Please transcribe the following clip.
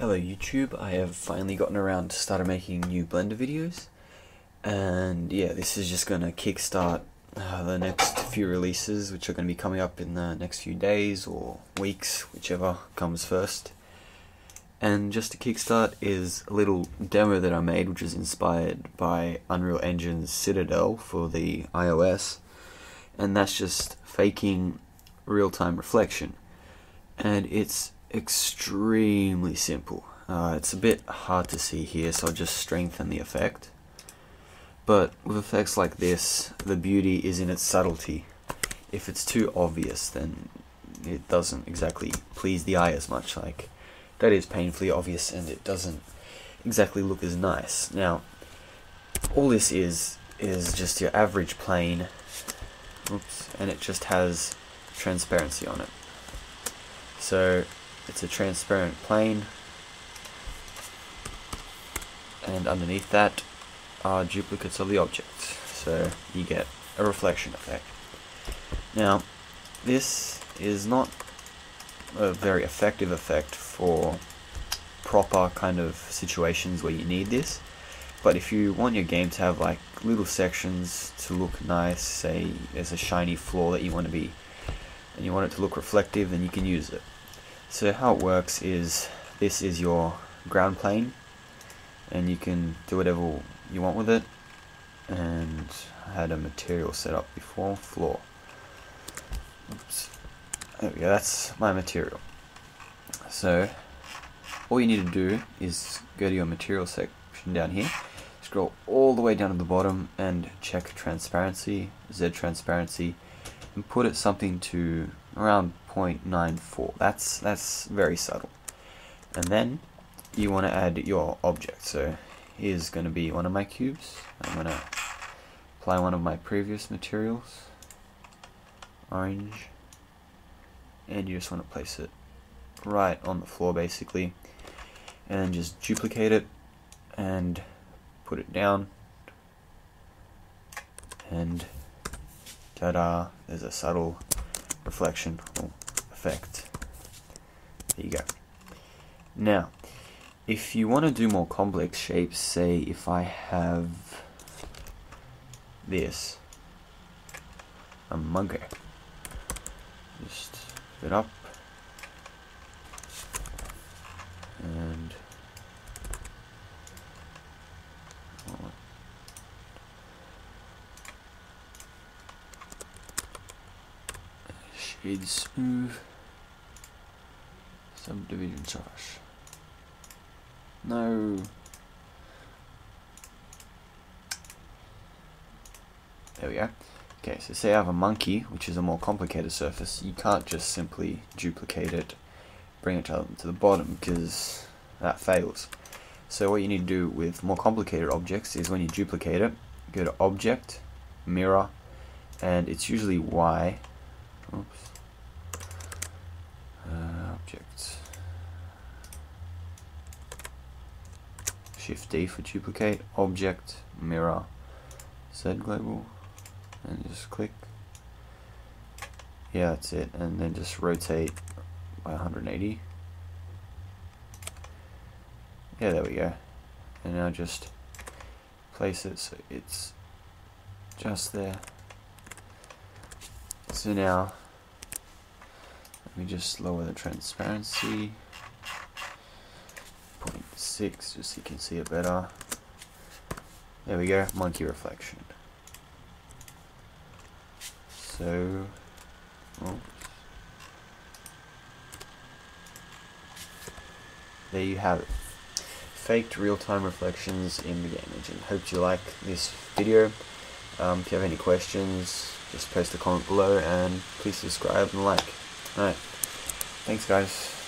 Hello YouTube, I have finally gotten around to started making new Blender videos. And yeah this is just gonna kickstart uh, the next few releases which are going to be coming up in the next few days or weeks whichever comes first. And just to kickstart is a little demo that I made which is inspired by Unreal Engine's Citadel for the iOS. And that's just faking real-time reflection. And it's extremely simple. Uh, it's a bit hard to see here, so I'll just strengthen the effect. But with effects like this, the beauty is in its subtlety. If it's too obvious, then it doesn't exactly please the eye as much. Like, that is painfully obvious and it doesn't exactly look as nice. Now, all this is, is just your average plane, oops, and it just has transparency on it. So, it's a transparent plane. And underneath that are duplicates of the objects so you get a reflection effect. Now this is not a very effective effect for proper kind of situations where you need this. But if you want your game to have like little sections to look nice say there's a shiny floor that you want to be and you want it to look reflective then you can use it so how it works is this is your ground plane and you can do whatever you want with it. And I had a material set up before floor. Oops. There we go that's my material. So all you need to do is go to your material section down here scroll all the way down to the bottom and check transparency Z transparency and put it something to around 0.94. That's that's very subtle. And then you want to add your object. So here's going to be one of my cubes. I'm going to apply one of my previous materials, orange, and you just want to place it right on the floor basically, and just duplicate it and put it down, and ta-da! There's a subtle reflection effect. There you go. Now, if you want to do more complex shapes, say if I have this, a mugger, just fit up, and shade smooth. Subdivision trash no. There we go. Okay so say I have a monkey which is a more complicated surface. You can't just simply duplicate it bring it to the bottom because that fails. So what you need to do with more complicated objects is when you duplicate it go to object mirror and it's usually Y oops uh, object. Shift D for duplicate, object, mirror, Z global, and just click. Yeah, that's it, and then just rotate by 180. Yeah, there we go. And now just place it so it's just there. So now let me just lower the transparency. 0.6 just so you can see it better. There we go, monkey reflection. So, there you have it. Faked real-time reflections in the game engine. Hope you like this video. Um, if you have any questions, just post a comment below and please subscribe and like. Alright. Thanks, guys.